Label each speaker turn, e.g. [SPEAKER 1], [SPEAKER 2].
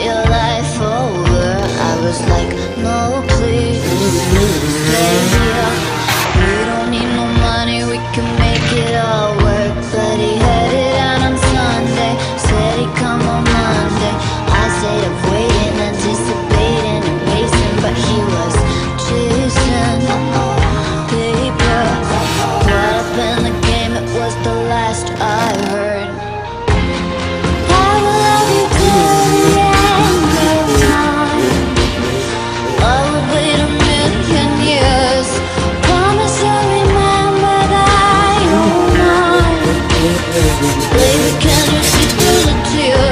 [SPEAKER 1] your life over. I was like, no Can you see through the tears?